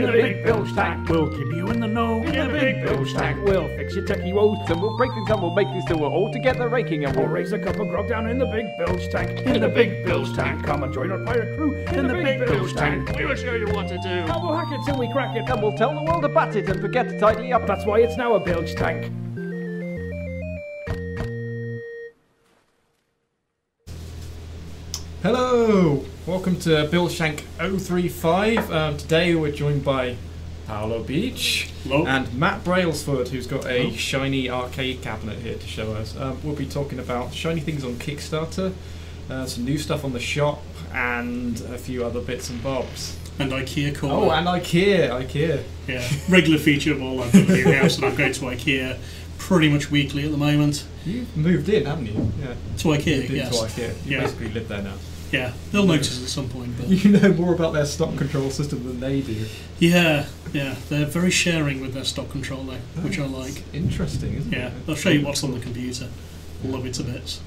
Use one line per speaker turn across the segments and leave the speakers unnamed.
In the big bilge tank.
We'll keep you in the know.
In the big bilge tank.
We'll fix your techie woes.
And we'll break things and we'll make things till we're all together raking and
We'll raise a cup of grog down in the big bilge tank. In the big bilge tank. Come and join our pirate crew. In the big bilge tank.
We will show you what to do.
And we'll hack it till we crack it.
And we'll tell the world about it and forget to tidy up.
That's why it's now a bilge tank.
Welcome to Bilge Tank 035. Um, today we're joined by Paul Beech
Hello.
and Matt Brailsford, who's got a shiny arcade cabinet here to show us. Um, we'll be talking about shiny things on Kickstarter, uh, some new stuff on the shop, and a few other bits and bobs.
And IKEA corner.
Oh, and IKEA, IKEA.
yeah, regular feature of all I've got house, and I'm going to IKEA pretty much weekly at the moment.
You've moved in, haven't you? Yeah.
To IKEA, yes.
IKEA. You
Yeah.
basically live there now.
Yeah, they'll notice at some point, but
You know more about their stock control system than they do.
yeah, yeah, they're very sharing with their stock control though, which I like.
Interesting, isn't it?
Yeah,
it?
I'll show you what's on the computer. Love it to bits.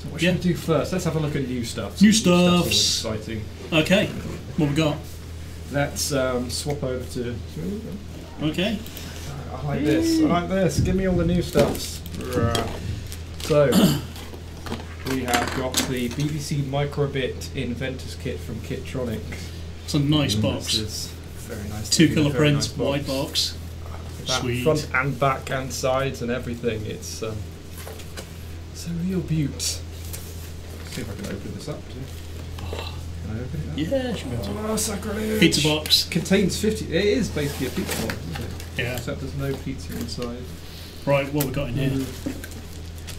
So what should
Yeah.
we do first? Let's have a look at new stuff.
New
stuffs. always exciting.
Okay, what we got?
Let's um, swap over to.
Okay,
I like this. I like this. Give me all the new stuffs. So we have got the BBC Microbit Inventors Kit from Kitronik.
it's a nice
This
box.
is very nice.
Two colour
nice
print, white box. Sweet.
Front and back and sides and everything. It's um, it's a real beaut. See if I can open this up too. Can I open it up?
Yeah, be.
Oh, sacrilege!
Pizza box.
Contains 50. It is basically a pizza box, isn't it?
Yeah.
Except there's no pizza inside.
Right, what we got in here?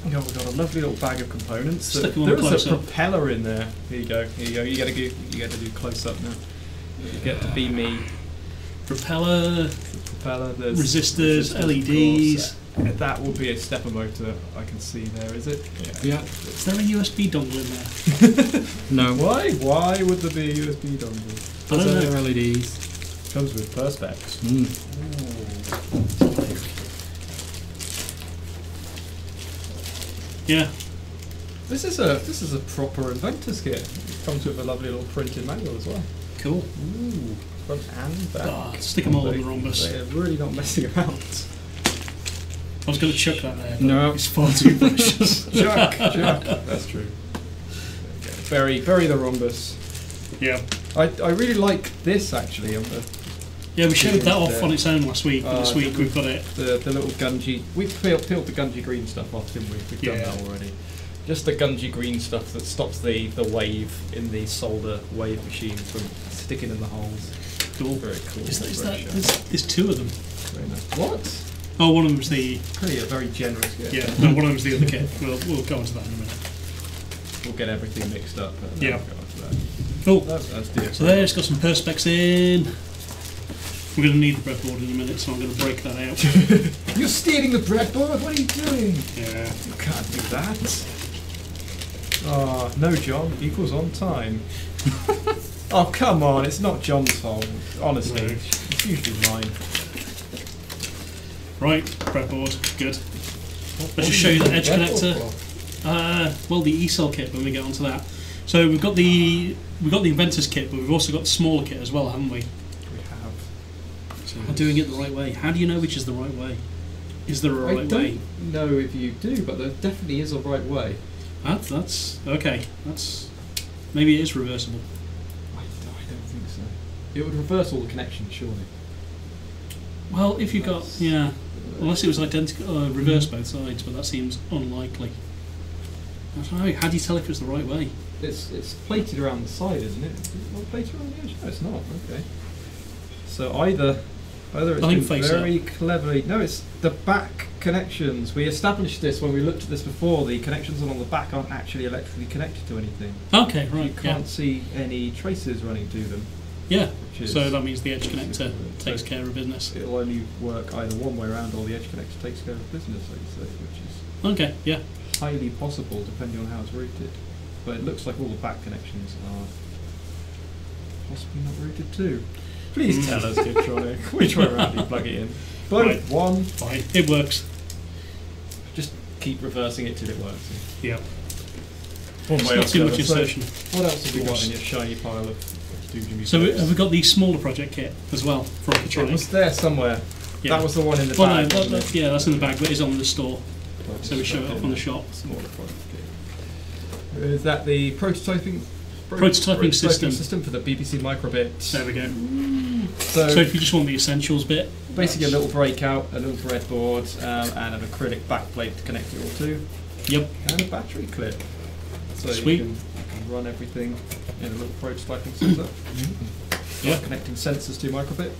Oh, we've got a lovely little bag of components.
Stick 'em on
there is a propeller in there. Here you go. Here you go. You gotta go. You gotta do close up now. You get to be me.
Propeller,
The propeller. There's
resistors,
of
LEDs.
course. That will be a stepper motor. I can see there. Is it?
Yeah.
Is there a USB dongle in there?
No.
Why? Why would there be a USB dongle?
I don't
Those
know.
LEDs.
Comes with perspex.
Mm.
Yeah,
This is a this is a proper inventor's kit. It comes with a lovely little printed manual as well.
cool.
Ooh, front and back.
Ah, stick 'em all in the rhombus.
They're really not messing around.
I was going to chuck that there. but
No.
It's far too precious.
Chuck, Chuck. That's true. Bury, bury the rhombus.
yeah.
I, I really like this actually. On the,
Yeah, we showed that off
Yeah.
on its own last week, but
Uh,
this week we've got it.
the the little Gungy. We peeled, peeled the Gungy green stuff off, didn't we? We've done
Yeah.
that already. Just the Gungy green stuff that stops the, the wave in the solder wave machine from sticking in the holes.
Cool.
Very cool.
Is that, is that, there's, there's two of them.
Very nice. What?
Oh, one of them's the.
Pretty a very generous gift.
Yeah, no, one of them's the other kit. We'll, we'll go into that in a minute.
We'll get everything mixed up. and
Yeah.
we'll go on to that.
Cool.
That's, that's.
So there, it's got some perspex in. We're going to need the breadboard in a minute, so I'm going to break that out.
You're stealing the breadboard. What are you doing?
yeah.
You can't do that. Oh, no, John. Equals on time. oh, come on. It's not John's fault. Honestly,
No.
it's usually mine.
Right, breadboard, good.
What-
Let's just show you the edge connector. Uh, well, the e-cell kit when we get onto that. So we've got the we've got the inventors kit, but we've also got the smaller kit as well, haven't we?
We have.
So we're doing it the right way. How do you know which is the right way? Is there a right I
don't
way?
know if you do, but there definitely is a right way.
That, that's okay. That's maybe it is reversible.
I, I don't think so. It would reverse all the connections, surely.
Well, if you got
That's-
yeah, unless it was identical, uh, reverse both sides, but that seems unlikely. I don't know. How do you tell if it's the right way?
It's it's plated around the side, isn't it? Is it not plated around the edge? No, it's not. Okay. So either either it's been very cleverly. No, it's the back connections. We established this when we looked at this before. The connections along the back aren't actually electrically connected to anything.
Okay,
You
right. Yeah,
can't see any traces running to them.
yeah. So that means the edge connector
So
takes care of business.
It'll only work either one way around, or the edge connector takes care of business. I'd say, which is
Okay, yeah.
highly possible depending on how it's routed. But it looks like all the back connections are possibly not routed too. Please
Mm.
tell us, Kitronik, which way around you plug it in? Both,
Right.
one,
Fine, it works.
just keep reversing it till it works.
Yeah.
One
It's
way
not
or
too
the
much.
So,
insertion.
what else have you got in your shiny pile of do
So
Phillips.
have we got the smaller project kit as well from
It was there somewhere.
Yeah.
That was the one in the
Well,
bag.
no,
wasn't
that- that- yeah, that's in the bag, but it's on the store. So we show it up on the shop.
Smaller project kit. Is that the prototyping? Pro-
Prototyping system.
system for the BBC microbit.
There we go.
So,
So if you just want the essentials bit,
basically a little breakout, a little breadboard, um, and an acrylic backplate to connect it all to,
yep,
and a battery clip. So
Sweet.
you can, you can run everything in a little prototyping setup.
Yeah.
Connecting sensors to microbit.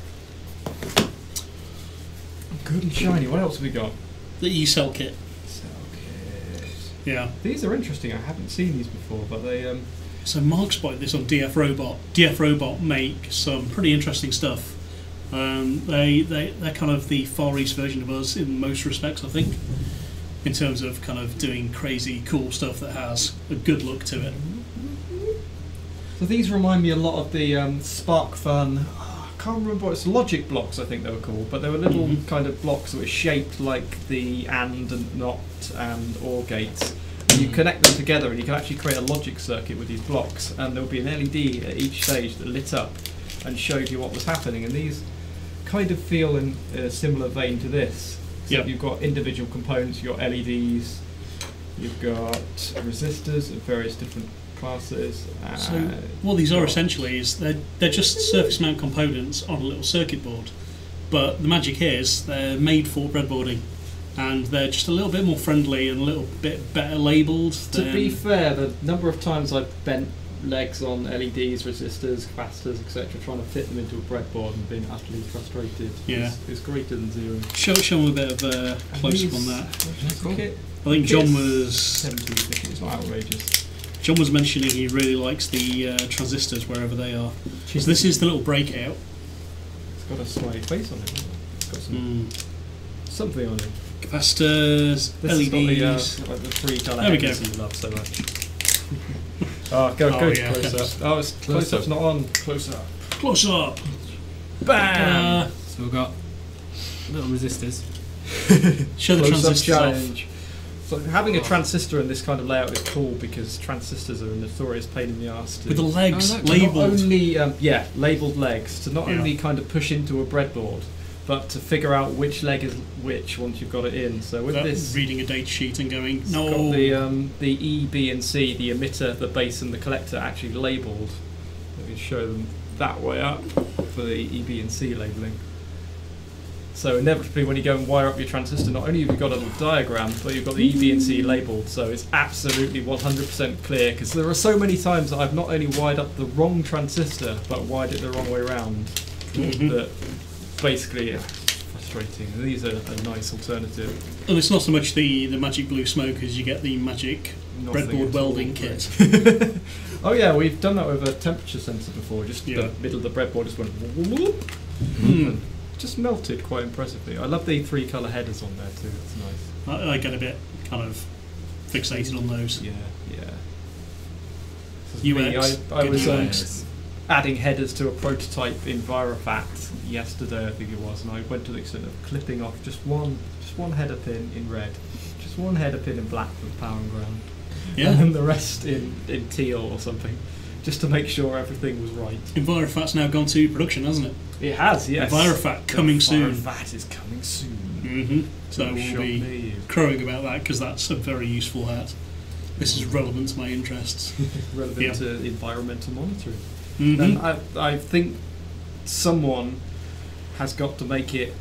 Good and shiny. What else have we got?
the e-cell kit.
Cell kit.
Yeah.
These are interesting. I haven't seen these before, but they um,
So Mark spotted this on DFRobot. DF Robot make some pretty interesting stuff. Um, they they they're kind of the Far East version of us in most respects, I think, in terms of kind of doing crazy cool stuff that has a good look to it.
So these remind me a lot of the um, SparkFun. I can't remember what it's logic blocks. I think they were called, but they were little
Mhm.
kind of blocks that were shaped like the and and not and or gates. And you connect them together, and you can actually create a logic circuit with these blocks. And there will be an LED at each stage that lit up and showed you what was happening. And these kind of feel in a similar vein to this. So
Yep.
you've got individual components. You've got LEDs. You've got resistors of various different classes.
So what these are essentially is they're they're just surface mount components on a little circuit board, but the magic is they're made for breadboarding, and they're just a little bit more friendly and a little bit better labelled.
To
than,
be fair, the number of times I've bent legs on LEDs, resistors, capacitors, etc., trying to fit them into a breadboard and been utterly frustrated
Yeah.
is, is greater than zero.
show show them a bit of uh, close up on that.
Kit,
I think John
Yes.
was
70, it's not outrageous.
John was mentioning he really likes the uh, transistors wherever they are. So this is the little breakout.
It's got a smiley face on it. it? It's got some,
Mm.
something on it.
Capacitors,
This has got the, uh,
LEDs.
like the three colour
There we go.
you love so much. oh, go,
Oh,
go
yeah.
close up. Oh, it's close up's not on. Close up.
Close up.
Bam!
Uh,
So we've got little resistors.
show the
Close-up
transistors off.
So having a transistor in this kind of layout is cool because transistors are a notorious pain in the ass to
With the legs
Oh, look,
to
labelled.
Not only um, yeah, labelled legs to not
Yeah.
only kind of push into a breadboard, but to figure out which leg is which once you've got it in. So with
without
this,
reading a data sheet and going,
it's
no.
got the um, the E, B, and C, the emitter, the base, and the collector actually labelled. Let me show them that way up for the E, B, and C labelling. So inevitably, when you go and wire up your transistor, not only have you got a little diagram, but you've got the E, B, and C labelled. So it's absolutely 100% clear because there are so many times that I've not only wired up the wrong transistor, but wired it the wrong way around.
Mhm.
That basically, yeah, frustrating. These are a nice alternative.
And it's not so much the, the magic blue smoke as you get the magic
Nothing
breadboard welding kit.
oh yeah, we've done that with a temperature sensor before. Just
Yeah.
the middle of the breadboard just went whoop, and just melted quite impressively. I love the three color headers on there too. It's nice.
I, I get a bit kind of fixated on those.
Yeah, yeah. Is me.
UX,
I, I was um,
UX.
Adding headers to a prototype Enviro pHAT yesterday, I think it was, and I went to the extent of clipping off just one, just one header pin in red, just one header pin in black for the power and ground. and
Yeah.
then the rest in, in teal or something, just to make sure everything was right.
Enviro pHAT's now gone to production, hasn't it?
It has, yes.
Enviro pHAT coming soon.
Enviro pHAT is coming soon.
Mm-hmm. So we'll be
you.
crowing about that because that's a very useful hat. This is relevant to my interests.
relevant
Yeah.
to environmental monitoring.
Mhm.
And I, I think someone has got to make it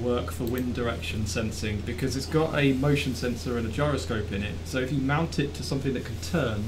work for wind direction sensing because it's got a motion sensor and a gyroscope in it. So if you mount it to something that can turn,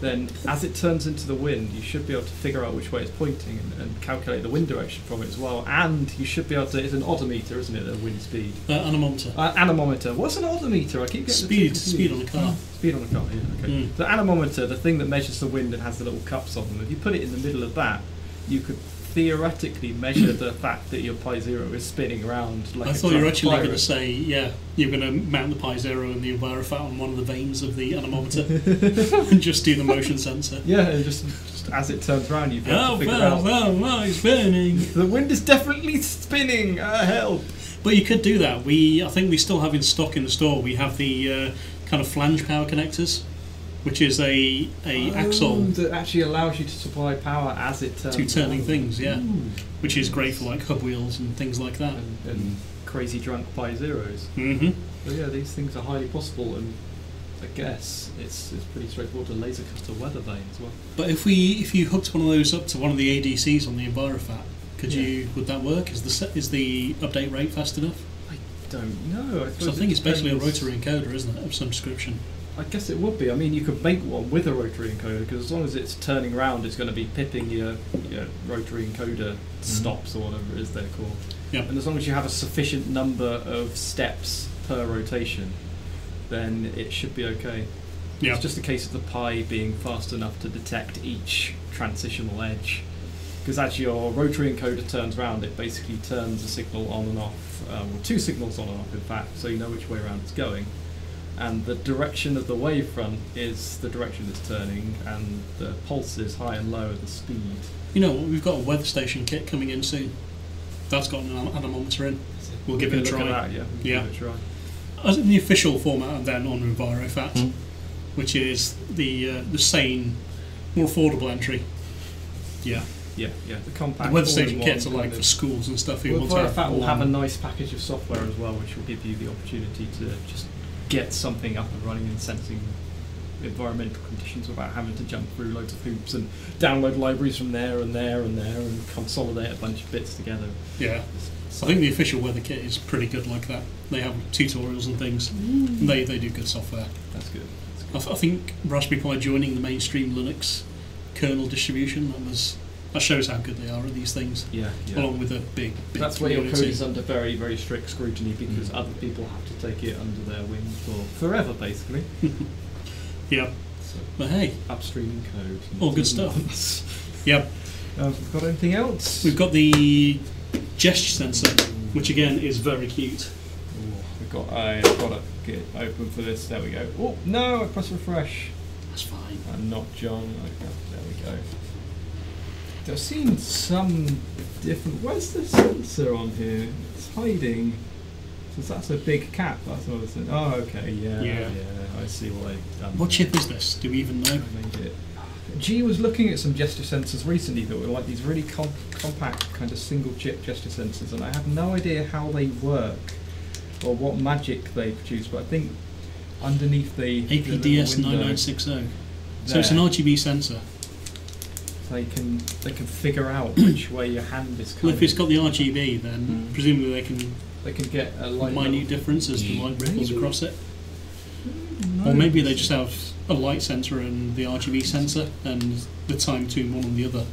then as it turns into the wind, you should be able to figure out which way it's pointing and, and calculate the wind direction from it as well. And you should be able to, it's an odometer, isn't it, a wind speed?
Uh, anemometer.
Uh, anemometer. What's an odometer? I keep getting
Speed,
confused.
speed on the car.
On the car, yeah, okay.
Mm.
The anemometer, the thing that measures the wind and has the little cups on them, if you put it in the middle of that, you could theoretically measure the fact that your Pi Zero is spinning around like
I
a
thought you were actually going to say, yeah, you're going to mount the Pi Zero and the Enviro pHAT on one of the vanes of the anemometer and just do the motion sensor.
Yeah, and just, just as it turns around, be able
Oh,
to figure
well,
out.
well, well, it's spinning.
The wind is definitely spinning! Uh, help!
But you could do that. We, I think we still have in stock in the store. We have the uh, kind of flange power connectors. which is a a
Oh,
axle
that actually allows you to supply power as it turns.
to turning
on.
things, yeah,
Ooh.
which is great for like hub wheels and things like that.
And, and crazy drunk Pi Zeros.
hmm
But yeah, these things are highly possible, and I guess it's it's pretty straightforward to laser custom weather vane as well.
But if we if you hooked one of those up to one of the ADCs on the Enviro pHAT, could
Yeah.
you would that work? Is the is the update rate fast enough?
I don't know. I,
Because I think it's basically a rotary encoder, isn't it, of some description?
I guess it would be. I mean, you could make one with a rotary encoder because as long as it's turning around, it's going to be pipping your, your rotary encoder mm-hmm. stops or whatever it is they're called.
Yep.
And as long as you have a sufficient number of steps per rotation, then it should be okay.
Yeah.
It's just a case of the pi being fast enough to detect each transitional edge. Because as your rotary encoder turns around, it basically turns the signal on and off, um, or two signals on and off, in fact, so you know which way around it's going. And the direction of the wavefront is the direction it's turning, and the pulses, high and low, are the speed.
You know, we've got a weather station kit coming in soon. That's got an anemometer in. We'll give it a try.
that, yeah. we'll
Yeah.
Give it a try.
As in the official format, then on Enviro pHAT,
Hmm.
which is the uh, the sane, more affordable entry. Yeah,
Yeah, yeah. The compact.
the weather station
all-in-one
kits are
kind
like
of-
for schools and stuff. Who
Well,
want to have
Virofat will have a nice package of software as well, which will give you the opportunity to just get something up and running and sensing environmental conditions without having to jump through loads of hoops and download libraries from there and there and there and consolidate a bunch of bits together.
Yeah, I think the official weather kit is pretty good like that. They have tutorials and things. And they they do good software.
That's good. That's
I, th- I think Raspberry Pi joining the mainstream Linux kernel distribution that was that shows how good they are at these things,
Yeah, yeah.
along with a big, big
That's where your code is under very, very strict scrutiny because
Mm.
other people have to take it under their wing for forever, basically.
Yeah,
So
but hey,
upstream code.
All good stuff.
stuff.
yeah,
uh, got anything else?
we've got the gesture sensor, which again is very cute.
We've got a product get open for this. There we go. Oh no! I press refresh.
That's fine.
And not John. Okay, there we go. I've seen some different. Where's the sensor on here? It's hiding. So that's a big cap. That's what it's. Oh, okay. Yeah.
Yeah.
I see what I've done.
What chip is this? Do we even know?
I. G was looking at some gesture sensors recently that were like these really com- compact kind of single chip gesture sensors, and I have no idea how they work or what magic they produce. But I think underneath the the
APDS
window
9960. So it's an RGB sensor.
They can they can figure out which way your hand is coming.
Well, if it's got the RGB, then
Mm.
presumably they can
they can get a light
minute difference as the light ripples across it.
No.
Or maybe they just have a light sensor and the RGB sensor, and the time between one and the other.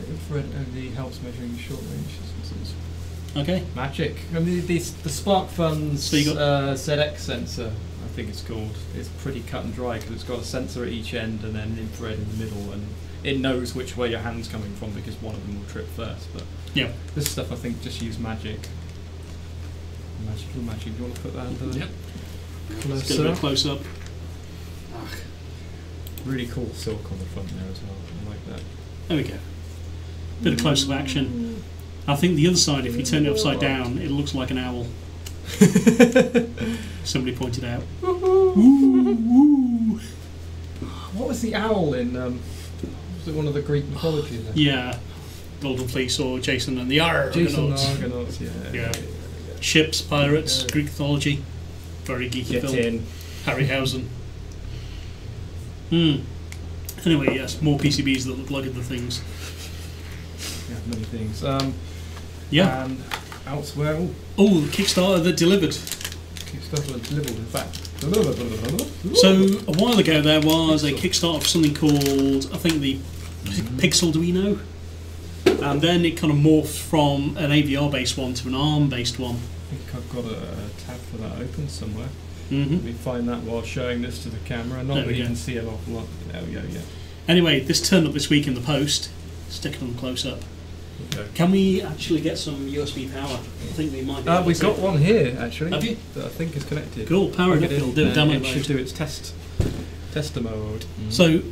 The infrared only helps measuring short range sensors.
Okay.
Magic. I mean, the, the SparkFun's
So got-
uh, ZX sensor, I think it's called. It's pretty cut and dry because it's got a sensor at each end and then infrared in the middle, and it knows which way your hand's coming from because one of them will trip first. But
Yeah.
this stuff, I think, just use magic. Magical magic. Do you want to put that under there?
Yep. Let's get a bit close up.
Really cool silk on the front there as well. I like that.
There we go. Bit of close up action. I think the other side, if you turn it upside down, it looks like an owl. Somebody pointed out.
What was the owl in? Um, was it one of the Greek mythology? Then?
Yeah. Golden Fleece or Jason and the
Jason
Argonauts.
Argonauts. Yeah.
Yeah. Ships, pirates,
Yeah.
Greek mythology. Very geeky
Get
film.
in.
Harryhausen. Hmm. Anyway, yes, more PCBs that look like other things.
Yeah, many things. Um,
Yeah.
And elsewhere, oh,
Oh, the Kickstarter that delivered.
Kickstarter delivered, in fact.
So a while ago there was a Kickstarter for something called I think the Pixel Duino, and then it kind of morphed from an AVR based one to an ARM based one.
I think I've got a, a tab for that open somewhere. Let
hmm
me find that while showing this to the camera. Not that you can see an awful lot. There we go, yeah.
Anyway, this turned up this week in the post. Stick it on close up.
Okay.
Can we actually get some USB power? I think we might.
Uh, we've got one here, actually.
Have you?
That I think is connected.
Cool. Power it up. It'll do a
and
demo
It should do its test. Tester mode.
So,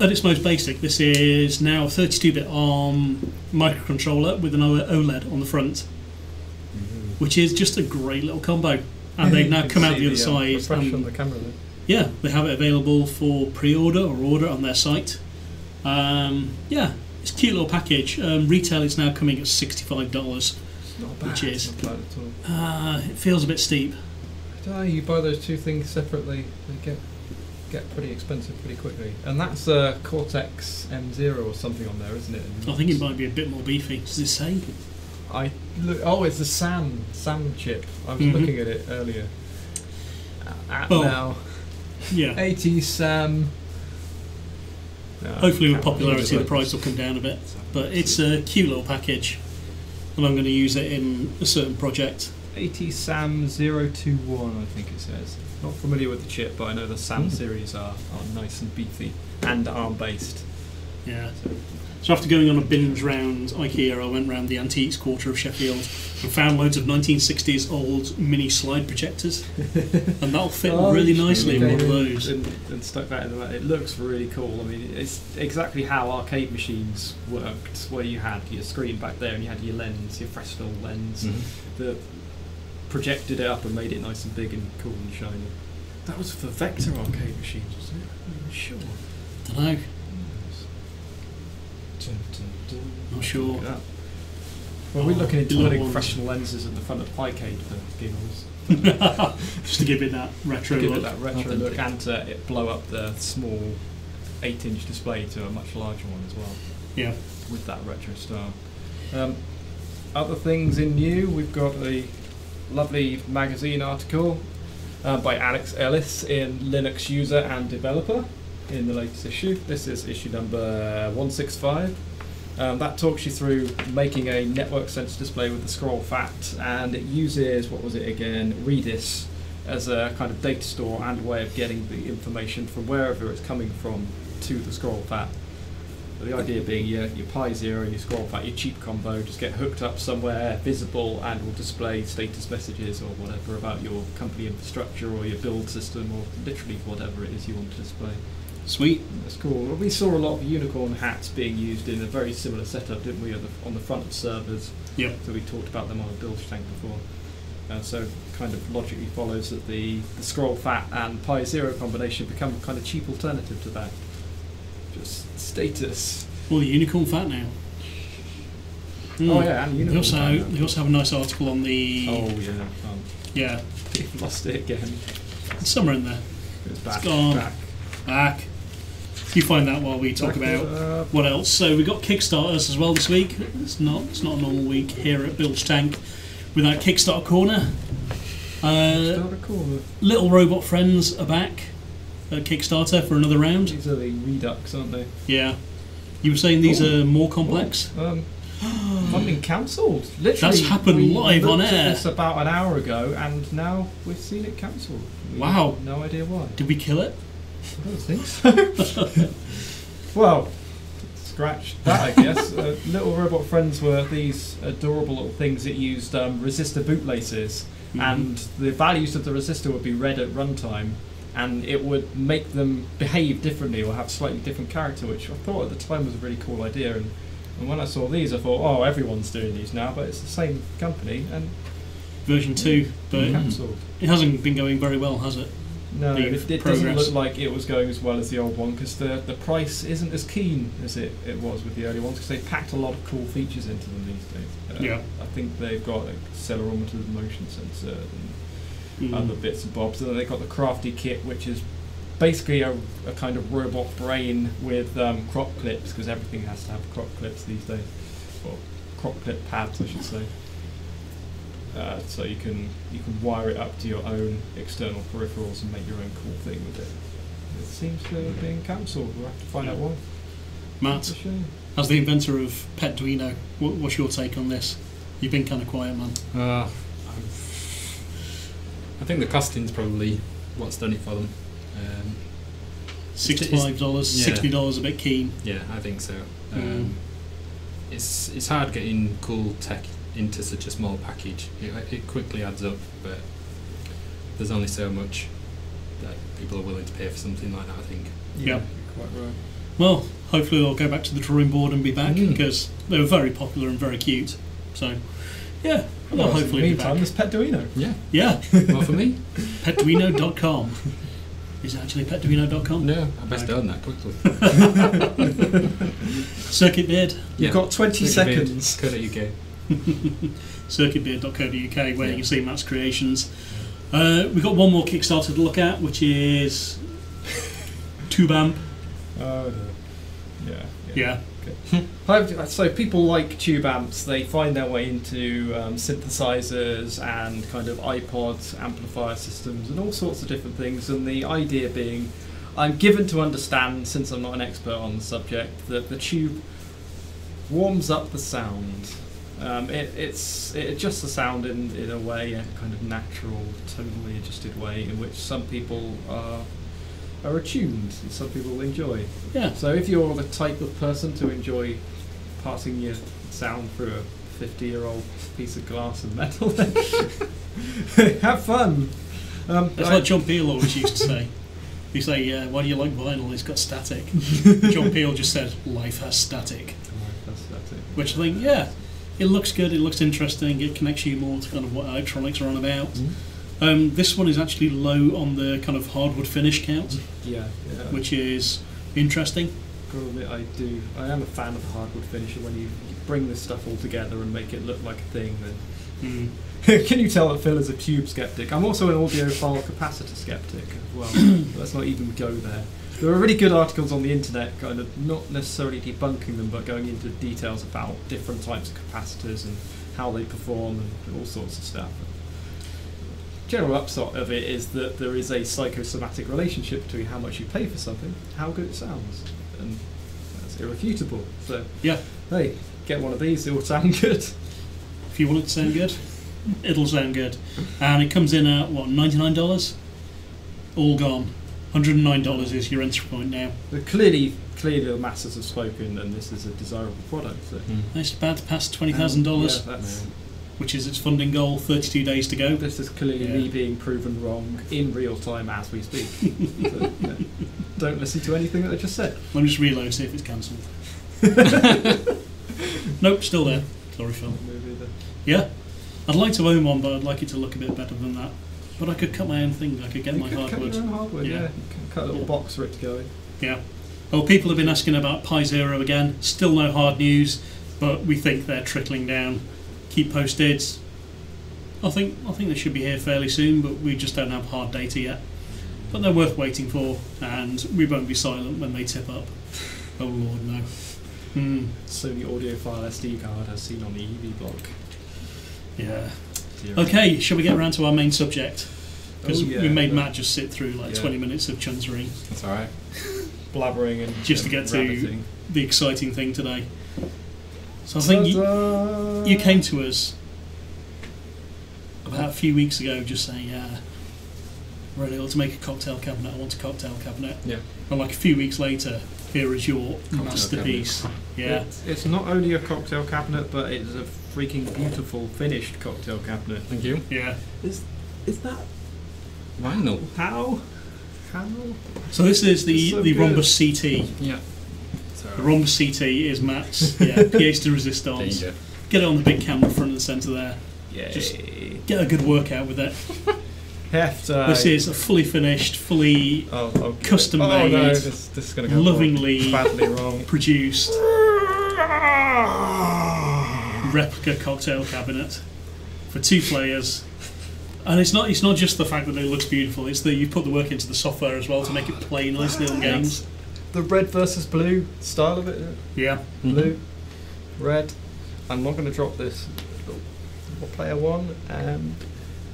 at its most basic, this is now a 32-bit ARM microcontroller with an OLED on the front, which is just a great little combo. And they've now come out the other
um,
side.
on the camera
yeah, they have it available for pre-order or order on their site. Um, yeah, it's a cute little package. Um, retail is now coming at sixty-five dollars.
It's not bad.
Which is-
not bad at all.
Uh, it feels a bit steep.
Ah, you buy those two things separately, they get get pretty expensive pretty quickly. And that's a Cortex M0 or something on there, isn't it?
I think it might be a bit more beefy. Does it say?
I look. Oh, it's the Sam Sam chip. I was
Mhm.
looking at it earlier. At
Well,
now,
Yeah.
80 Sam. No,
Hopefully, with popularity, the price will come down a bit. But it's a cute little package, and I'm going to use it in a certain project.
ATSAMD21, I think it says. Not familiar with the chip, but I know the SAM
Hmm.
series are, are nice and beefy and ARM based.
Yeah. So after going on a binge round IKEA, I went round the antiques quarter of Sheffield and found loads of 1960s old mini slide projectors, and that'll fit
Oh,
really nicely in one of
And,
those.
and stuck that in the It looks really cool. I mean, it's exactly how arcade machines worked, where you had your screen back there and you had your lens, your Fresnel lens, that projected it up and made it nice and big and cool and shiny. That was for Vector arcade machines, wasn't it? I'm not even sure.
Don't know.
Dun, dun, dun.
Not sure.
Look at. Well, we're
Oh,
looking into
the little
putting
ones.
Fresnel lenses at the front of the Picade for giggles.
Just to give it that retro
Give
look.
it that retro look and to it blow up the small 8 inch display to a much larger one as well
Yeah.
with that retro style. Um, other things in new, we've got a lovely magazine article uh, by Alex Ellis in Linux User and Developer in the latest issue. This is issue number 165. Um, that talks you through making a network sense display with the Scroll pHAT, and it uses what was it again, Redis, as a kind of data store and a way of getting the information from wherever it's coming from to the Scroll pHAT. The idea being your, your Pi Zero and your Scroll pHAT, your cheap combo, just get hooked up somewhere visible and will display status messages or whatever about your company infrastructure or your build system or literally whatever it is you want to display.
Sweet.
That's cool. Well, We saw a lot of unicorn hats being used in a very similar setup, didn't we, on the, on the front of servers?
Yep.
So we talked about them on a Bilge Tank before. Uh, so kind of logically follows that the, the Scroll pHAT and Pi Zero combination become a kind of cheap alternative to that. Just status.
Well, the Unicorn pHAT now. Hmm.
Oh yeah, and
They
unicorn.
also,
fat.
they also have a nice article on the.
Oh yeah, um,
Yeah,
we've lost it again.
it's somewhere in there.
It's back.
gone.
back.
Back. You find that while we talk
Back
about what else. So we got Kickstarters as well this week. It's not it's not a normal week here at Bilge Tank without Kickstarter Corner. Uh,
Start a corner.
little robot friends are back Kickstarter for another round.
These are the Redux, aren't they?
Yeah. You were saying these
Ooh.
are more complex?
Um, been cancelled. Literally,
That's happened live on air.
This about an hour ago, and now we've seen it cancelled.
Wow.
No idea why.
Did we kill it?
I don't think so. well, scratch that, I guess. uh, little robot friends were these adorable little things that used um, resistor bootlaces,
Mhm.
and the values of the resistor would be read at runtime, and it would make them behave differently or have slightly different character, which I thought at the time was a really cool idea. And, and when I saw these, I thought, oh, everyone's doing these now, but it's the same company and
Version 2, but
cancelled.
it hasn't been going very well, has it?
No,
the
it, it doesn't look like it was going as well as the old one because the, the price isn't as keen as it, it was with the early ones because they packed a lot of cool features into them these days. Uh,
Yeah.
I think they've got like accelerometers, motion sensor, and
Mm.
other bits and bobs. And then they've got the crafty kit, which is basically a, a kind of robot brain with um, croc clips because everything has to have croc clips these days, or crop clip pads, I should say. Uh, so you can you can wire it up to your own external peripherals and make your own cool thing with it. It seems to have been cancelled. We'll have to find out why.
Matt,
It's
as the inventor of Petduino, what, what's your take on this? You've been kind of quiet, man.
Uh, I think the costing's probably what's done it for them. Um,
Sixty-five dollars,
yeah.
sixty dollars a bit keen.
yeah, I think so.
Mm.
Um, It's it's hard getting cool tech into such a small package. It, it quickly adds up, but there's only so much that people are willing to pay for something like that. I think.
Yeah.
you're quite right.
Well, hopefully they'll go back to the drawing board and be back
Mm.
because they were very popular and very cute. So, yeah, they'll
Well, in
hopefully
the
be
meantime,
back.
there's Petduino.
Yeah.
Yeah,
Well, for me,
petduino.com. Is it actually petduino.com?
No, I best own that quickly.
Circuit Beard.
You've got 20
Circuit
seconds.
Beard, UK.
circuitbeard.co.uk where
Yeah.
you can see Matt's creations. Uh, we've got one more Kickstarter to look at, which is Tubamp.
Oh, yeah.
Yeah.
So people like tube amps. They find their way into um, synthesizers and kind of iPods, amplifier systems, and all sorts of different things. And the idea being, I'm given to understand, since I'm not an expert on the subject, that the tube warms up the sound. Um, it, it's it adjusts the sound in, in a way, a kind of natural, tonally adjusted way, in which some people are are attuned and some people enjoy.
Yeah.
So if you're the type of person to enjoy passing your sound through a 50 year old piece of glass and metal, have fun. Um,
It's
I-
like John Peel always used to say. You say, yeah, why do you like vinyl? It's got static. John Peel just said, life has static.
that's, that's it.
Which I think, yeah, it looks good, it looks interesting, it connects you more to kind of what electronics are on about. Um, this one is actually low on the kind of hardwood finish count,
Yeah, yeah.
which is interesting.
Gotta admit, I do. I am a fan of the hardwood finisher. When you, you bring this stuff all together and make it look like a thing, then
Mm.
Can you tell that Phil is a tube skeptic? I'm also an audiophile capacitor skeptic as well. Let's not even go there. There are really good articles on the internet, kind of not necessarily debunking them, but going into details about different types of capacitors and how they perform and all sorts of stuff. General upshot of it is that there is a psychosomatic relationship between how much you pay for something, how good it sounds, and that's irrefutable. So,
Yeah,
hey, get one of these; it will sound good.
if you want it to sound good, it'll sound good. And it comes in at, what, $99? All gone. $109 is your entry point now.
But clearly, clearly the masses have spoken, and this is a desirable product. So.
Mm.
It's about to pass $20,000,
Yeah, that's,
which is its funding goal, 32 days to go.
this is clearly
Yeah.
me being proven wrong in real time as we speak. so, yeah. Don't listen to anything that I just said.
Let me just reload, see if it's cancelled. nope, still there. Sorry, Phil. Yeah, I'd like to own one, but I'd like it to look a bit better than that. But I could cut my own thing. I could get
You
my
could cut
hardwood.
your own hardwood,
Yeah.
yeah. Cut a little
Yeah.
box for it to go in.
Yeah. Well, people have been asking about Pi Zero again. Still no hard news, but we think they're trickling down. Keep posted. I think I think they should be here fairly soon, but we just don't have hard data yet. But they're worth waiting for, and we won't be silent when they tip up. Oh Lord, no. Hmm.
Sony audiophile SD card as seen on the EEVblog.
Yeah.
Zero.
Okay, shall we get around to our main subject? Because
Oh, yeah,
we made
yeah.
Matt just sit through like
Yeah.
20 minutes of chunsery.
That's alright.
Blabbering and
Just to get to- The exciting thing today. So I think you, you came to us about a few weeks ago just saying, uh, yeah, really ought to make a cocktail cabinet. I want a cocktail cabinet.
Yeah.
And like a few weeks later, here is your
Cocktail
masterpiece. Yeah.
It's, it's not only a cocktail cabinet, but it's a freaking beautiful finished cocktail cabinet.
Thank you.
Yeah.
Is is that
Vinyl.
how? How?
So this is the,
so
the
good.
Rombus CT.
Yeah. So,
The Rombus CT is Matt's yeah, pièce de resistance. Get it on the big camera front and centre there.
Yay.
Just- Get a good workout with it.
Heft. Uh,
This is a fully finished, fully
oh, oh,
custom
oh,
made,
no, this, this to go
lovingly-
badly wrong.
produced replica cocktail cabinet for two players. And it's not it's not just the fact that it looks beautiful, it's that you put the work into the software as well to make it play nicely on games.
The red versus blue style of it.
Yeah.
Blue, red. I'm not going to drop this. Player one and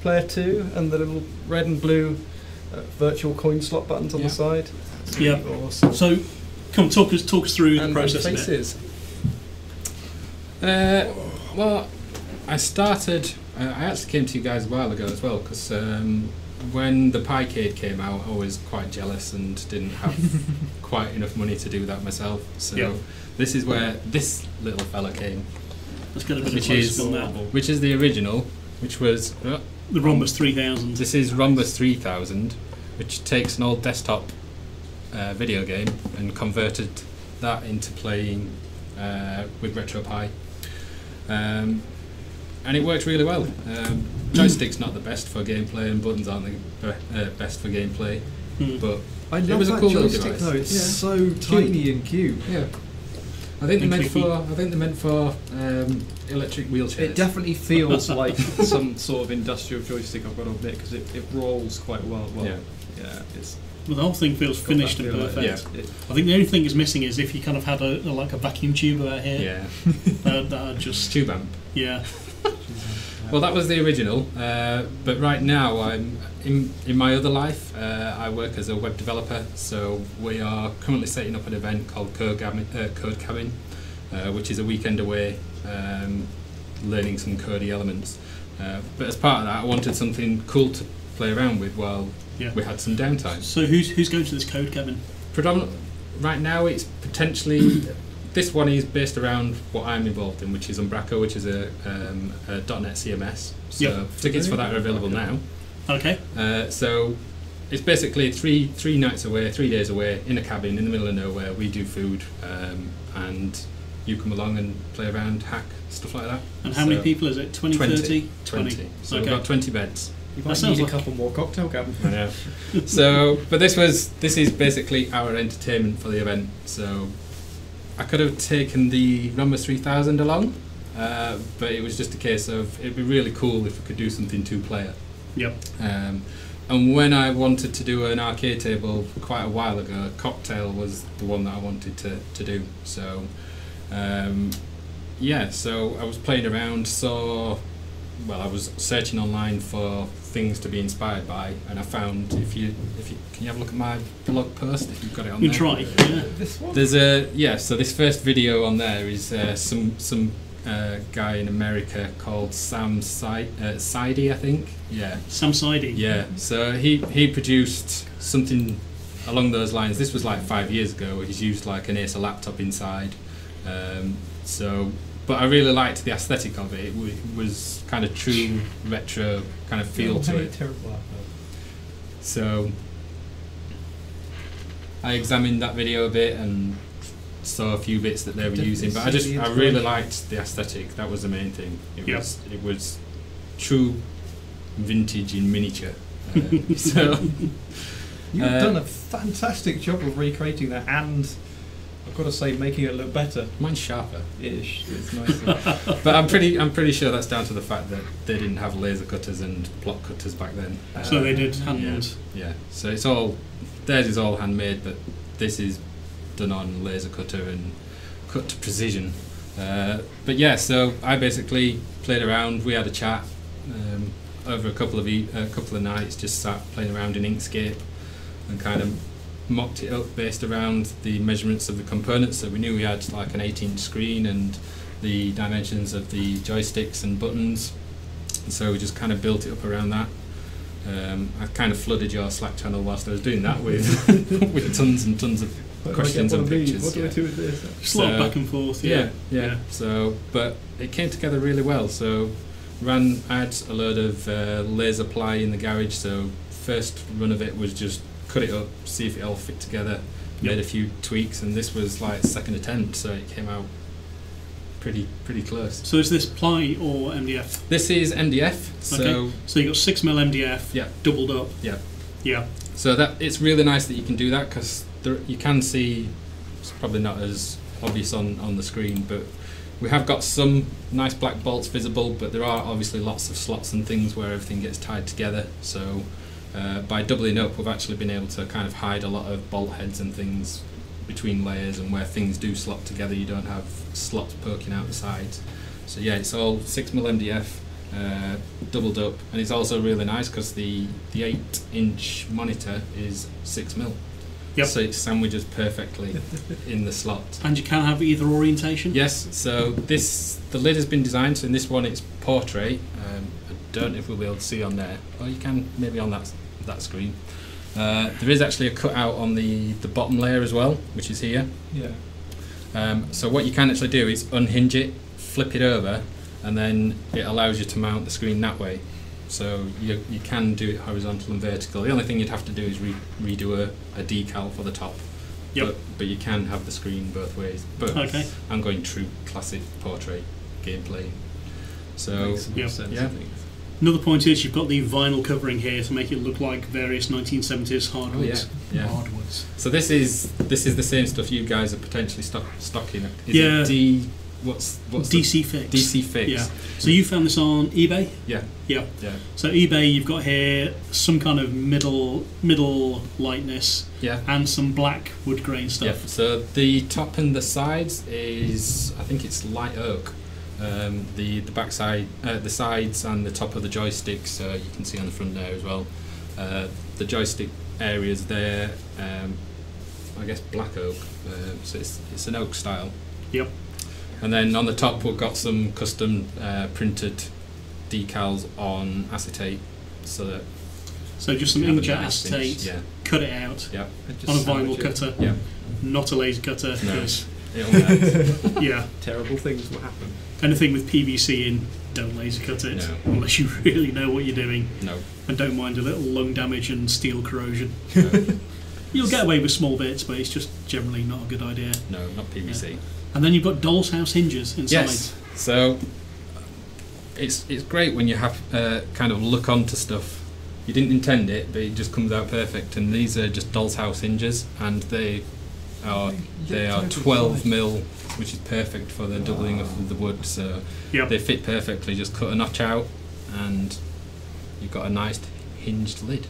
player two, and the little red and blue uh, virtual coin slot buttons on
Yeah.
the side.
Yeah.
Awesome.
So come talk us talk us through the process of it.
faces.
Uh, well, I started. Uh, I actually came to you guys a while ago as well because um, when the Picade came out, I was quite jealous and didn't have quite enough money to do that myself. So
Yeah.
this is where this little fella came,
Let's get a bit
which
close
is
on that.
which is the original, which was uh,
The Rombus 3000.
this is Rombus 3000, which takes an old desktop uh, video game and converted that into playing uh, with RetroPie. Um, and it worked really well. Um, joystick's not the best for gameplay, and buttons aren't the be- uh, best for gameplay.
Hmm.
but
I
It
love
was a
that
cool little device.
though. It's
Yeah.
so tiny and cute.
yeah. I think they're meant for. I think they're meant for um, electric wheelchairs.
It definitely feels like some sort of industrial joystick. I've got to admit because it, it rolls quite well. well
Yeah.
yeah, it's
Well, the whole thing feels finished and
feel, like-
perfect.
Yeah.
I think the only thing is missing is if you kind of had a, a- like a vacuum tube about here.
Yeah,
That, that just
tube amp.
yeah.
Well, that was the original, uh, but right now I'm in in my other life. Uh, I work as a web developer, so we are currently setting up an event called Code, Gam- uh, Code Cabin, uh, which is a weekend away, um, learning some codey elements. Uh, but as part of that, I wanted something cool to play around with while
Yeah.
we had some downtime.
So who's who's going to this code cabin?
Predominant right now, it's potentially this one is based around what I'm involved in, which is Umbraco, which is a, um, a .NET CMS. So
Yep.
tickets for that are available now.
Okay.
Uh, so it's basically three three nights away, three days away in a cabin in the middle of nowhere. We do food, um, and you come along and play around, hack stuff like that.
And how many people is it? 20,
20,
30?
20. So
okay.
we've got 20 beds.
You
That
might
sounds
need
like-
a couple more cocktail cabins.
yeah. so, but this was this is basically our entertainment for the event. So, I could have taken the Rombus 3000 along, uh, but it was just a case of it'd be really cool if we could do something two player.
Yep.
Um, and when I wanted to do an arcade table quite a while ago, Cocktail was the one that I wanted to, to do. So, um, yeah, so I was playing around, saw, well, I was searching online for things to be inspired by, and I found if you, if you, can you have a look at my blog post if you've got it on
You
there?
try. Yeah.
This one.
There's a yeah. So this first video on there is uh, some some uh, guy in America called Sam Si- uh, Sidey, I think. Yeah,
Sam Sidey.
yeah. So he he produced something along those lines. This was like five years ago. He's used like an Acer laptop inside. Um, so, but I really liked the aesthetic of it. It w- was kind of true retro kind of feel to it.
Terrible.
So I examined that video a bit and saw a few bits that they were using, but I just I really liked the aesthetic. That was the main thing. It
Yeah.
was it was true vintage in miniature. Uh, so
You've
Uh,
done a fantastic job of recreating that, and I've got to say, making it look better.
mine's sharper,
Ish. It's nice.
but I'm pretty I'm pretty sure that's down to the fact that they didn't have laser cutters and block cutters back then.
So
Uh,
they did hand.
Yeah, yeah. So it's all theirs is all handmade, but this is done on laser cutter and cut to precision. Uh, but yeah, so I basically played around. We had a chat um, over a couple of e- a couple of nights, just sat playing around in Inkscape and kind of mocked it up based around the measurements of the components. So we knew we had like an 18-inch screen and the dimensions of the joysticks and buttons. And so we just kind of built it up around that. Um, I kind of flooded your Slack channel whilst I was doing that with with tons and tons of questions and pictures.
What do I
yeah.
do with this?
Just a lot of
So-
back and forth.
Yeah,
Yeah.
yeah, So, but it came together really well. So, ran I had a load of uh, laser ply in the garage. So, first run of it was just cut it up, see if it all fit together. Made a few tweaks, and this was like second attempt, so it came out pretty pretty close.
So is this ply or MDF?
This is MDF. So,
Okay. So you got six mil MDF.
Yeah.
Doubled up.
Yeah.
Yeah.
So that it's really nice that you can do that because you can see it's probably not as obvious on, on the screen, but we have got some nice black bolts visible, but there are obviously lots of slots and things where everything gets tied together. So uh, by doubling up, we've actually been able to kind of hide a lot of bolt heads and things between layers, and where things do slot together, you don't have slots poking out the sides. So yeah, it's all six mil MDF uh, doubled up, and it's also really nice because the the eight inch monitor is six mil.
Yep.
So it sandwiches perfectly in the slot.
And you can have either orientation.
Yes. So this the lid has been designed. So in this one, it's portrait. Um, I don't know if we'll be able to see on there. Oh, you can maybe on that that screen. Uh, there is actually a cutout on the the bottom layer as well, which is here.
Yeah.
Um, so what you can actually do is unhinge it, flip it over, and then it allows you to mount the screen that way. So you, you can do it horizontal and vertical. The only thing you'd have to do is re- redo a, a decal for the top.
Yep.
But, but you can have the screen both ways. But
Okay.
I'm going true classic portrait gameplay. So
Makes some
yeah.
sense,
Yeah.
Another point is you've got the vinyl covering here to make it look like various 1970s
Oh yeah,
hardwoods.
yeah.
Hardwoods.
So this is this is the same stuff you guys are potentially stock, stocking. Is
Yeah.
it D? What's what's the-
DC Fix.
DC Fix.
Yeah. So you found this on eBay?
Yeah.
Yeah.
Yeah.
So eBay, you've got here some kind of middle middle lightness
Yeah.
and some black wood grain stuff.
Yeah.
stuff.
So the top and the sides is I think it's light oak. Um, the the backside, uh, the sides and the top of the joysticks uh, you can see on the front there as well. Uh, the joystick areas there, um, I guess black oak. Uh, so it's it's an oak style.
Yep.
And then on the top we've got some custom uh, printed decals on acetate, so that
So just some
you
inkjet acetate,
finish. Yeah.
cut it out
Yeah.
On a vinyl
it.
cutter,
Yeah.
not a laser cutter.
No.
'cause,
It'll melt.
yeah,
Terrible things will happen.
Anything with PVC in, don't laser cut it
No.
unless you really know what you're doing
no.
and don't mind a little lung damage and steel corrosion.
No.
You'll get away with small bits, but it's just generally not a good idea.
No, not PVC.
And then you've got doll's house hinges inside.
Yes. So it's it's great when you have uh, kind of look onto stuff. You didn't intend it, but it just comes out perfect. And these are just doll's house hinges, and they are they are 12 mil, which is perfect for the doubling of the wood. So
Yep.
they fit perfectly. Just cut a notch out, and you've got a nice hinged lid.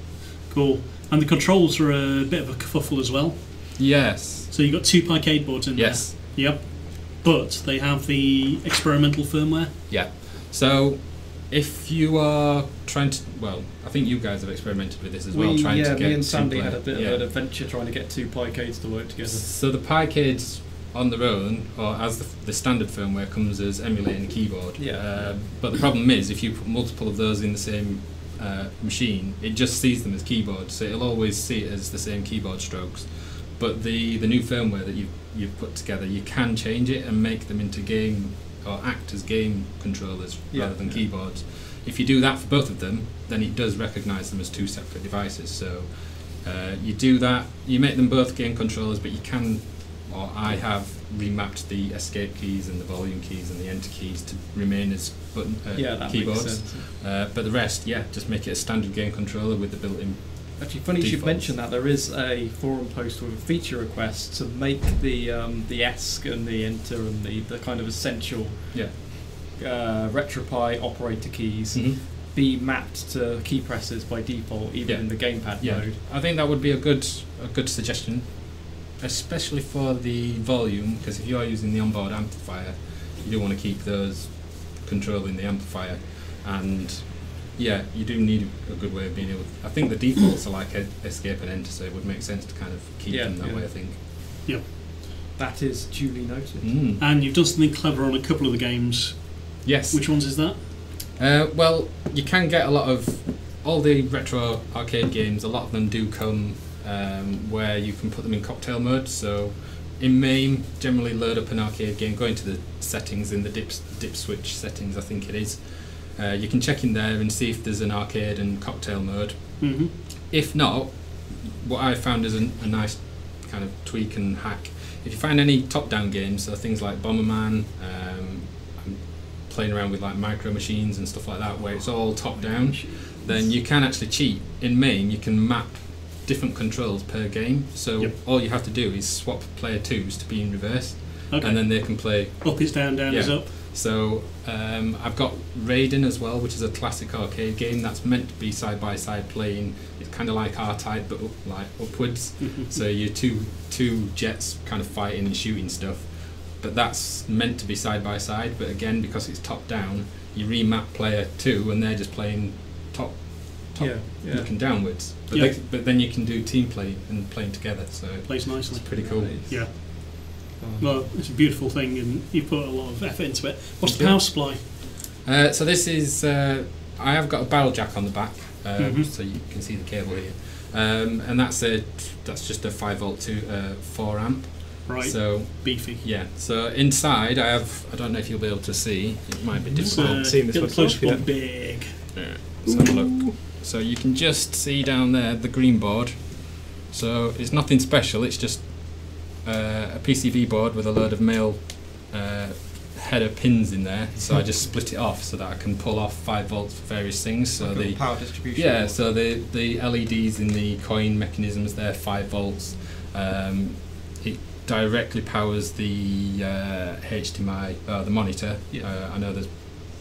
Cool. And the controls are a bit of a kerfuffle as well.
Yes.
So you've got two Picade boards in
Yes.
there. Yep. But they have the experimental firmware.
Yeah. So, if you are trying to, well, I think you guys have experimented with this as well, trying
yeah,
to get
me and Sandy
two
had a bit
yeah.
of an adventure trying to get two Picades to work together.
So the Picades on their own, or as the, the standard firmware, comes as emulating a keyboard.
Yeah.
Uh, but the problem is, if you put multiple of those in the same uh, machine, it just sees them as keyboards. So it'll always see it as the same keyboard strokes. But the, the new firmware that you've, you've put together, you can change it and make them into game or act as game controllers
Yeah,
rather than
yeah.
keyboards. If you do that for both of them, then it does recognise them as two separate devices. So uh, you do that, you make them both game controllers, but you can, or I have remapped the escape keys and the volume keys and the enter keys to remain as button uh,
yeah,
keyboards. Uh, but the rest, yeah, just make it a standard game controller with the built-in.
Actually, funny you should mention that. There is a forum post with a feature request to make the um, the ESC and the Enter and the, the kind of essential
Yeah.
uh, RetroPie operator keys
Mhm.
be mapped to key presses by default, even
Yeah.
in the gamepad
Yeah,
mode.
I think that would be a good a good suggestion, especially for the volume, because if you are using the onboard amplifier, you do want to keep those controlling the amplifier, and yeah, you do need a good way of being able. To, I think the defaults are like escape and enter, so it would make sense to kind of keep
Yeah,
them that
yeah.
way. I think.
That is duly noted.
Mm.
And you've done something clever on a couple of the games.
Yes.
Which ones is that?
Uh, well, you can get a lot of all the retro arcade games. A lot of them do come um, where you can put them in cocktail mode. So, in MAME, generally load up an arcade game, go into the settings in the dip dip switch settings, I think it is. Uh, you can check in there and see if there's an arcade and cocktail mode.
hmm
If not, what I found is a, a nice kind of tweak and hack. If you find any top-down games, so things like Bomberman, um, I'm playing around with like micro machines and stuff like that, where it's all top-down, then you can actually cheat. In MAME, you can map different controls per game. So
Yep.
all you have to do is swap player twos to be in reverse,
Okay.
and then they can play
up is down, down is up.
so um, I've got Raiden as well, which is a classic arcade game that's meant to be side by side playing. It's kind of like R-Type, but up, like upwards. so you're two two jets kind of fighting and shooting stuff. But that's meant to be side by side. But again, because it's top down, you remap player two, and they're just playing top top
Yeah, yeah.
looking downwards. But
Yeah.
they, but then you can do team play and playing together. So it
Plays nicely.
it's pretty cool.
Nice.
Yeah.
Um,
Well, it's a beautiful thing, and you put a lot of effort into it. What's the power supply?
Uh, so this is uh, I have got a barrel jack on the back, um,
Mhm.
so you can see the cable here, um, and that's a that's just a five volt to uh, four amp.
Right.
So
Beefy.
yeah, so inside I have I don't know if you'll be able to see. It might be difficult.
uh,
seen this
get
one
close
close, yeah.
one big.
Let's have a look. So you can just see down there the green board. So it's nothing special. It's just uh, a PCB board with a load of male uh, header pins in there, so I just split it off so that I can pull off five volts for various things. So
Like
the
power distribution.
yeah,
board.
so the the LEDs in the coin mechanisms there five volts. Um, it directly powers the uh, HDMI, uh, the monitor.
Yeah.
Uh, I know there's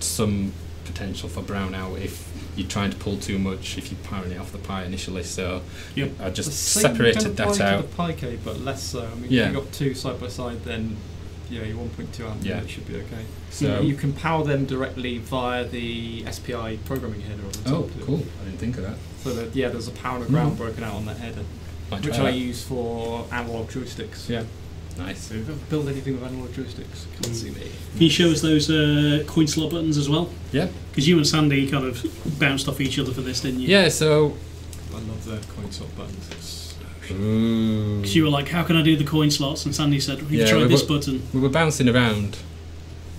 some potential for brownout if you're trying to pull too much if you're powering it off the Pi initially. So
Yep.
I just separated
can apply
that
to
out.
the Pico, but less so. I mean,
Yeah.
if you've got two side by side, then yeah, your 1.2 amp
Yeah.
unit should be okay.
So
you can power them directly via the SPI programming header on the
oh,
top.
cool! I didn't think of that.
So that yeah, there's a power and a ground
Mm.
broken out on that header, which I use for analog joysticks.
Yeah, nice.
So if you've ever built anything with analog joysticks, come and see me.
Can you show us those uh, coin slot buttons as well?
Yeah.
Because you and Sandy kind of bounced off each other for this, didn't you?
Yeah. So.
I love the coin slot buttons. It's
Ooh.
Because you were like, how can I do the coin slots? And Sandy said, you
Yeah,
try
we
this
were-
button.
We were bouncing around.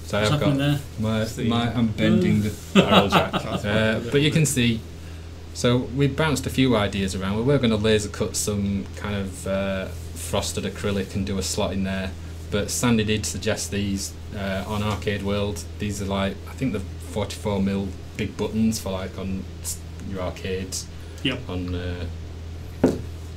So
What's
I've
happening
got
there?
my, my I'm bending the barrel jack. Uh, but you can see. So we bounced a few ideas around. We were going to laser cut some kind of uh, frosted acrylic and do a slot in there. But Sandy did suggest these uh, on Arcade World. These are like I think the 44 mil big buttons for like on your arcades.
Yep.
On. Uh,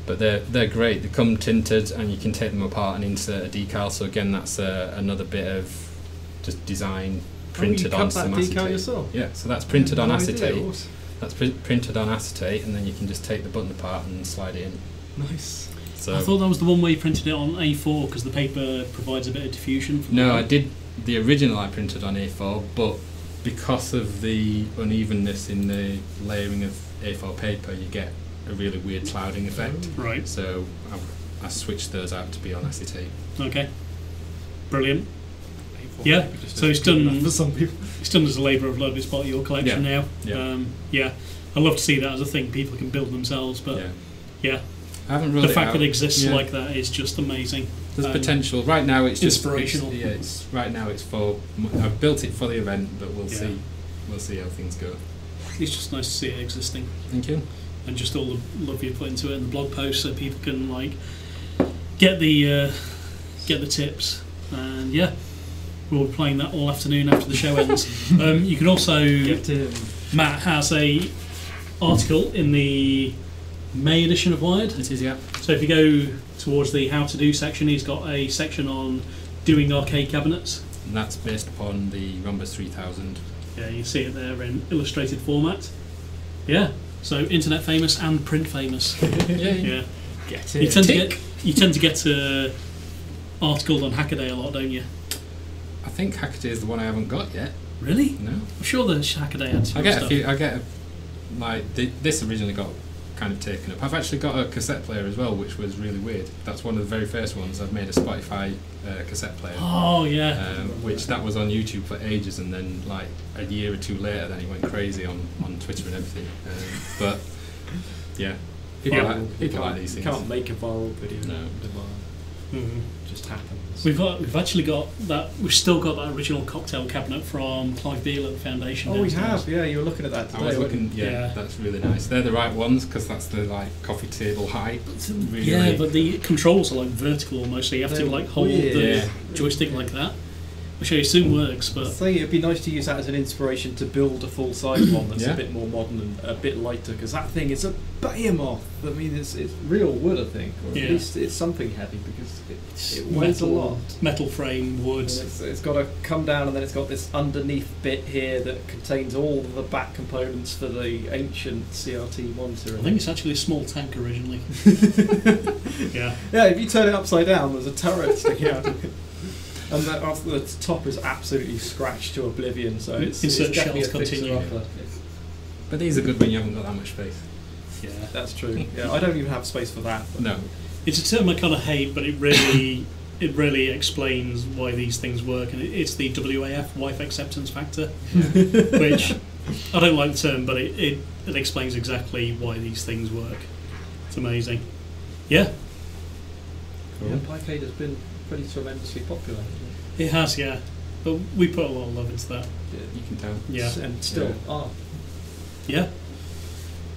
but they're they're great. They come tinted, and you can take them apart and insert a decal. So again, that's uh, another bit of just design printed
oh,
on some
decal
acetate.
yourself.
Yeah, so that's printed on
No
acetate.
Awesome.
That's pr- printed on acetate, and then you can just take the button apart and slide it in.
Nice.
So
I thought that was the one where you printed it on A4 because the paper provides a bit of diffusion. from
no,
the
I did the original. I printed on A4, but because of the unevenness in the layering of A4 paper, you get a really weird clouding effect. Oh.
Right.
So I, I switched those out to be on acetate.
Okay. Brilliant.
A4
Yeah,
paper just
so it's done-
for some people.
It's done as a labour of love. It's part of your collection now.
Yeah.
Um, yeah. I love to see that as a thing people can build themselves. But
yeah,
yeah,
I haven't ruled
the fact
out.
that it exists
Yeah.
like that is just amazing.
There's
Um,
potential. Right now, it's just
inspirational.
It's, yeah, it's right now. It's for. I've built it for the event, but we'll
Yeah.
see. We'll see how things go.
It's just nice to see it existing.
Thank you.
and just all the love you put into it in the blog post so people can like get the uh, get the tips and yeah we'll be playing that all afternoon after the show ends um, you can also. Matt has a article in the May edition of Wired
It is, yeah.
so if you go towards the how to do section he's got a section on doing arcade cabinets
And that's based upon the Rombus 3000.
yeah you see it there in illustrated format yeah so internet famous and print famous
yeah,
yeah
Get
it.
You
tend to get you tend to get uh, articled on Hackaday a lot, don't you?
I think Hackaday is the one I haven't got yet.
Really?
No.
I'm sure the Hackaday had some
I get
stuff.
a few. I get a, like th- this originally got kind of taken up. I've actually got a cassette player as well, which was really weird. That's one of the very first ones I've made a Spotify uh, cassette player.
Oh yeah.
Um, which that was on YouTube for ages, and then like a year or two later, then it went crazy on, on Twitter and everything. Um, but yeah, people
Yeah.
like people like these
You
things.
can't make a viral video.
No.
on demand.
Mhm.
It just happens.
We've got we've actually got that. We've still got that original cocktail cabinet from Clive Beale at the foundation.
oh, we have. Yeah, you were looking at that today.
I was looking, yeah,
Yeah.
that's really nice. They're the right ones because that's the like coffee table height. Really,
yeah, but the controls are like vertical almost. So you have to
They're
like hold
weird.
the
Yeah.
joystick like that. Which I assume works, but
I think it'd be nice to use that as an inspiration to build a full size one that's
Yeah.
a bit more modern and a bit lighter because that thing is a behemoth. I mean, it's, it's real wood, I think, or
Yeah.
at least it's something heavy because it, it weighs a
metal,
lot.
metal frame, wood.
It's, it's got to come down, and then it's got this underneath bit here that contains all the back components for the ancient CRT monitor.
I think it's actually a small tank originally. yeah.
Yeah, if you turn it upside down, there's a turret sticking out of it. And the, off the top is absolutely scratched to oblivion, so mm-hmm. it's,
it's
definitely a
shells
fixer
continue.
But these are good when you haven't got that much space.
Yeah.
That's true. Yeah, I don't even have space for that.
No.
It's a term I kind of hate, but it really it really explains why these things work, and it's the WAF wife acceptance factor, which I don't like the term, but it, it, it explains exactly why these things work. It's amazing. Yeah,
Yeah, Picade has been pretty tremendously popular. hasn't
it has. Yeah, but we put a lot of love into that.
it?
You can tell.
Yeah,
And still are.
yeah,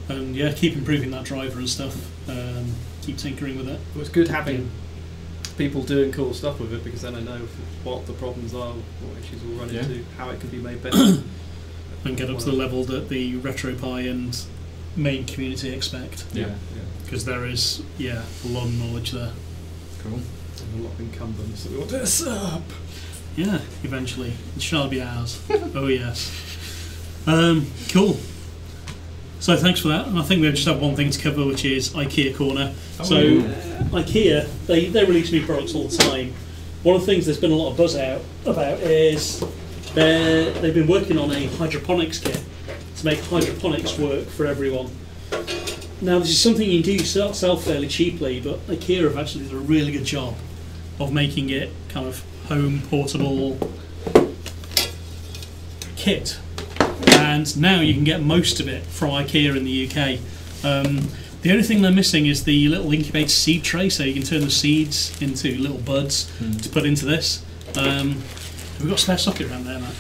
and yeah, keep improving that driver and stuff. Um, keep tinkering with it.
It was good having people doing cool stuff with it because then I know what the problems are, what issues we'll run
Yeah.
into, how it can be made better.
and get up to the level that the RetroPie and MAME community expect.
Yeah.
yeah.
Because there is, yeah, a lot of knowledge there.
Cool.
A lot of incumbents that we want to usurp.
Yeah, eventually. It shall be ours. oh, yes. Um, cool. So thanks for that. And I think we just have one thing to cover, which is IKEA Corner. So IKEA, they, they release new products all the time. One of the things there's been a lot of buzz out about is they've been working on a hydroponics kit to make hydroponics work for everyone. Now, this is something you can do sell fairly cheaply, but IKEA have actually done a really good job of making it kind of home portable kit. And now you can get most of it from IKEA in the UK. Um, the only thing they're missing is the little incubator seed tray, so you can turn the seeds into little buds to put into this. Um, have we got a spare socket around there, Matt?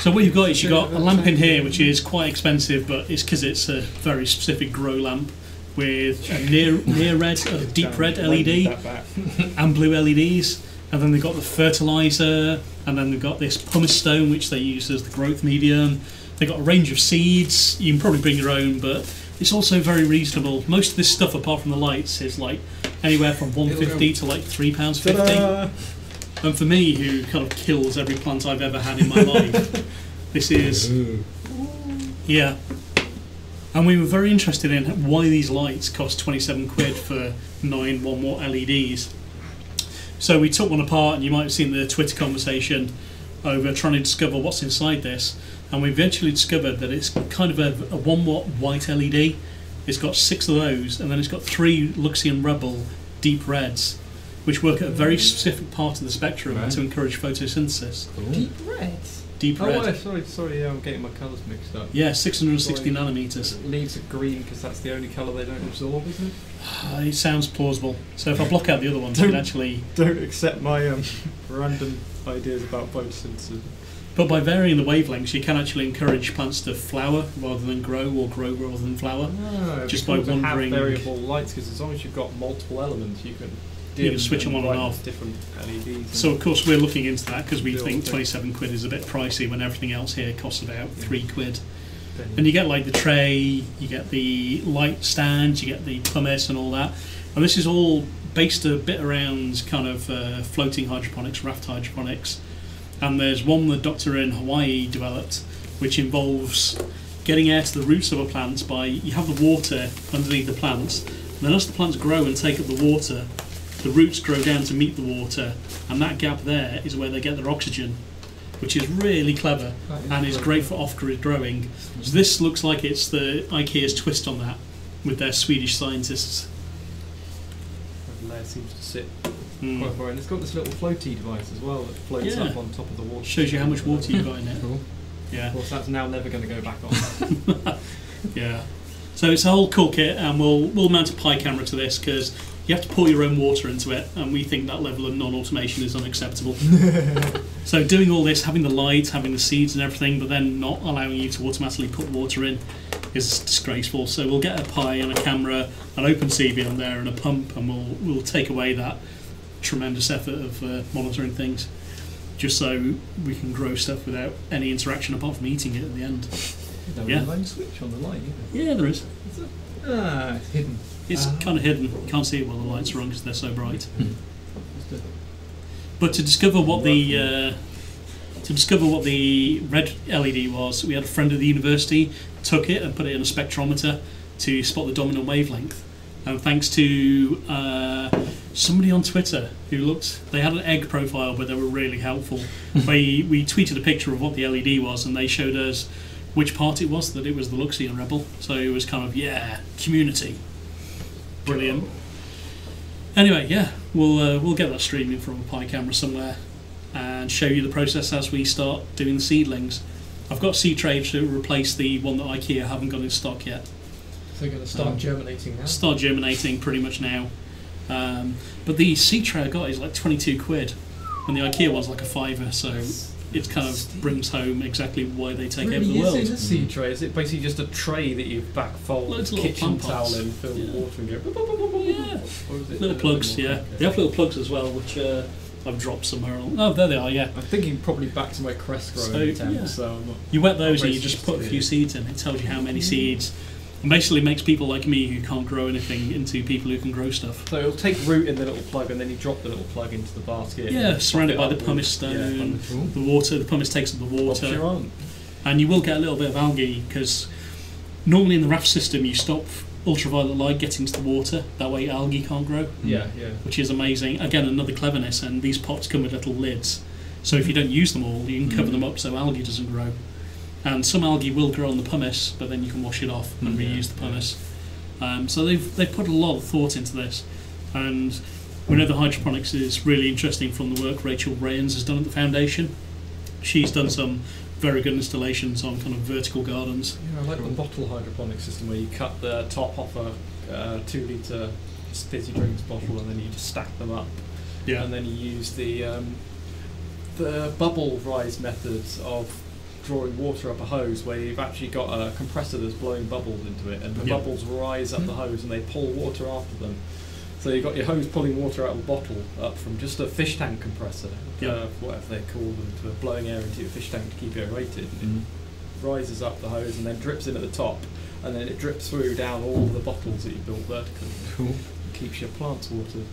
So what you've got is you've got a lamp in here, which is quite expensive, but it's because it's a very specific grow lamp with a near near red, a deep red LED and blue LEDs. And then they've got the fertilizer, and then they've got this pumice stone, which they use as the growth medium. They've got a range of seeds. You can probably bring your own, but it's also very reasonable. Most of this stuff, apart from the lights, is like anywhere from one fifty to like three pounds fifty. And for me, who kind of kills every plant I've ever had in my life, this is yeah. And we were very interested in why these lights cost 27 quid for nine 1 watt LEDs. So we took one apart, and you might have seen the Twitter conversation over trying to discover what's inside this. And we eventually discovered that it's kind of a, a 1 watt white LED. It's got six of those, and then it's got three Luxeon Rebel deep reds, which work at a very specific part of the spectrum
Right.
to encourage photosynthesis.
Cool.
Deep reds.
Deep
Oh,
red.
yeah, sorry, sorry, yeah, I'm getting my colours mixed up.
Yeah, 660
Sorry.
nanometers.
Leaves are green because that's the only colour they don't absorb, isn't it?
Uh, it sounds plausible. So if I block out the other ones, you can actually.
Don't accept my um, random ideas about photosynthesis.
But by varying the wavelengths, you can actually encourage plants to flower rather than grow, or grow rather than flower.
No,
Just by
they
wandering-
have variable lights because as long as you've got multiple elements, you can
You can switch them on and off.
different LEDs.
So of course we're looking into that because we think 27 quid is a bit pricey when everything else here costs about three quid. And you get like the tray, you get the light stand, you get the pumice and all that. And this is all based a bit around kind of uh, floating hydroponics, raft hydroponics. And there's one the doctor in Hawaii developed, which involves getting air to the roots of a plant by you have the water underneath the plants, and then as the plants grow and take up the water, the roots grow down to meet the water, and that gap there is where they get their oxygen, which is really clever and is great for off-grid growing. So this looks like it's the IKEA's twist on that with their Swedish scientists.
The layer seems to sit
Mm.
quite far, and it's got this little floaty device as well that floats
Yeah.
up on top of the water.
Shows you how much water you've got in it.
Cool.
Yeah,
Of course, that's now never going to go back on.
yeah. So it's a whole cool kit, and we'll we'll mount a Pi camera to this because you have to pour your own water into it, and we think that level of non-automation is unacceptable. so doing all this, having the lights, having the seeds and everything, but then not allowing you to automatically put water in is disgraceful. So we'll get a Pi and a camera, an OpenCV on there, and a pump, and we'll we'll take away that tremendous effort of uh, monitoring things, just so we can grow stuff without any interaction apart from eating it at the end.
no
Yeah.
line switch on the light.
Yeah, there is.
Ah, it's hidden.
It's
Ah.
kind of hidden. You can't see it while the lights are on because they're so bright. But to discover what the uh, to discover what the red LED was, we had a friend at the university took it and put it in a spectrometer to spot the dominant wavelength. And thanks to uh, somebody on Twitter who looked, they had an egg profile, but they were really helpful. we we tweeted a picture of what the LED was, and they showed us which part it was that it was the Luxeon Rebel. So it was kind of yeah, community, brilliant. Anyway, yeah, we'll uh, we'll get that streaming from a Pi camera somewhere and show you the process as we start doing the seedlings. I've got seed trays to replace the one that IKEA haven't got in stock yet.
So they're going to start
Um,
germinating now.
Start germinating pretty much now. Um, but the seed tray I got is like 22 quid, and the IKEA one's like a fiver, so it kind of brings home exactly why they take over
really
the
is
world.
in a seed tray. Is it basically just a tray that you back fold
Loads of
kitchen towel in, fill
Yeah.
with water, and go?
Yeah.
Is it
Little plugs, yeah.
complicated?
They have little plugs as well, which uh, I've dropped somewhere. along- Oh, there they are. Yeah.
I'm thinking probably back to my crest growing
So,
attempt,
yeah.
so I'm not.
You wet those and you just put a few seeds in. It tells you how many seeds. And basically makes people like me who can't grow anything into people who can grow stuff.
So it'll take root in the little plug, and then you drop the little plug into the basket.
Yeah, surrounded by the pumice
yeah,
stone,
pumice.
the water. The pumice takes up the water. and you will get a little bit of algae because normally in the raft system you stop ultraviolet light getting to the water that way algae can't grow
Yeah, yeah.
which is amazing again another cleverness and these pots come with little lids so if you don't use them all you can cover
Mm.
them up so algae doesn't grow and some algae will grow on the pumice but then you can wash it off and
Mm, yeah,
reuse the
yeah.
pumice um, so they've, they've put a lot of thought into this and we know the hydroponics is really interesting from the work Rachel Rayns has done at the foundation she's done some very good installations on kind of vertical gardens.
Yeah, I like the bottle hydroponic system where you cut the top off a uh, two litre fizzy drinks bottle and then you just stack them up. Yeah. And then you use the um, the bubble rise methods of drawing water up a hose where you've actually got a compressor that's blowing bubbles into it and the
Yeah.
bubbles rise up the hose and they pull water after them. So you've got your hose pulling water out of a bottle up from just a fish tank compressor,
Yeah.
uh, whatever they call them, to blowing air into your fish tank to keep it aerated.
Mm.
It rises up the hose and then drips in at the top and then it drips through down all the bottles that you built vertically.
Cool.
It keeps your plants watered.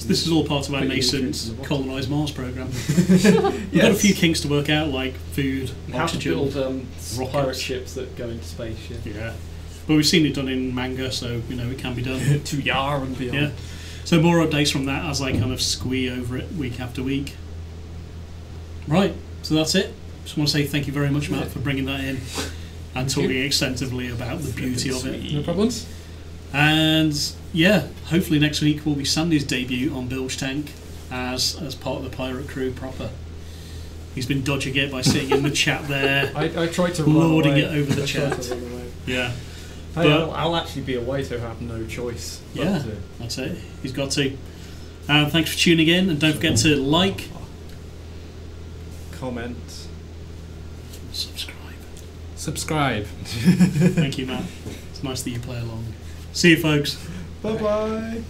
So this is all part of our
Put
nascent
nutrients in the bottle.
colonise Mars program. We've got a few kinks to work out, like food,
How to build um,
rockets.
pirate ships that go into space, yeah.
Yeah, but we've seen it done in manga, so you know it can be done.
to Yar and beyond.
yeah. So more updates from that as I kind of squee over it week after week. Right, so that's it. Just want to say thank you very much, Matt, for bringing that in and talking extensively about the beauty of it.
No problems.
And yeah, hopefully next week will be Sandy's debut on Bilge Tank as as part of the pirate crew proper. He's been dodging it by sitting in the chat there.
I, I tried to
Lording it over the
I
chat.
to run away.
Yeah,
Hey,
But-
I'll, I'll actually be away, so I have no choice.
Yeah.
to-
that's it. He's got to. Uh, thanks for tuning in, and don't forget to like,
Comment.
subscribe.
Subscribe.
Thank you, Matt. It's nice that you play along. See you, folks.
Bye bye.